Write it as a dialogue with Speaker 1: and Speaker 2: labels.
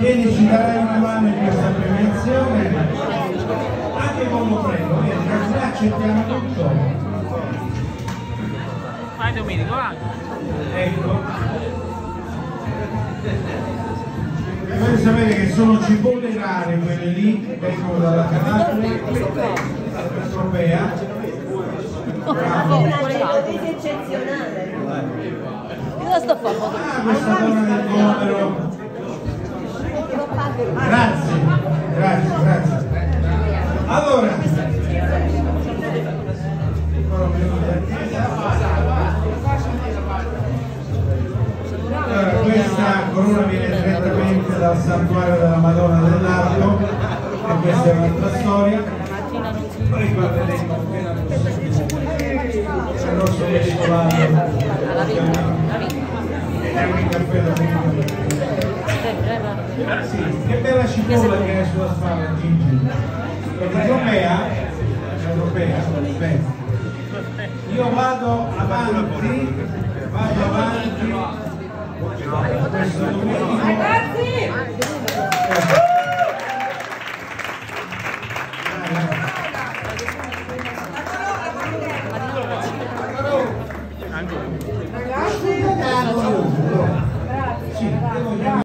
Speaker 1: Vieni, ci darai una mano in questa premiazione. Anche come prego, vieni, noi accettiamo tutto.
Speaker 2: Vai Domenico, va.
Speaker 1: Ecco. Dovete sapere che sono cipolle rare quelle lì che vengono dalla Calabria, dalla Tropea.
Speaker 3: Una vita eccezionale.
Speaker 4: Cosa sto facendo?
Speaker 1: Ah, questa donna del numero. Grazie, grazie, grazie. Allora, allora, questa corona viene direttamente dal santuario della Madonna dell'Arco e questa è un'altra storia. Poi guarderemo appena possibile il nostro vescovado è un da sì, che bella cipolla che hai sulla spalla, Gigi. Perché eh? europea, europea, europea. Io vado avanti, vado avanti. Ragazzi!